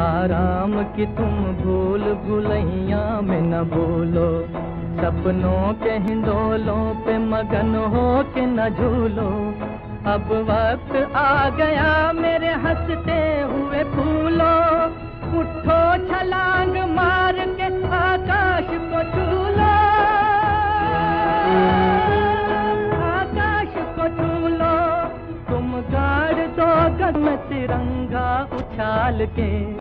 आराम की तुम भूल भूलैया में न भूलो। सपनों के हिंडोलों पे मगन हो के न झूलो। अब वक्त आ गया मेरे हँसते हुए फूलो। उठो छलांग मार के आकाश को झूलो आकाश को झूलो तुम गाड़ दो गगन तिरंगा उछाल के।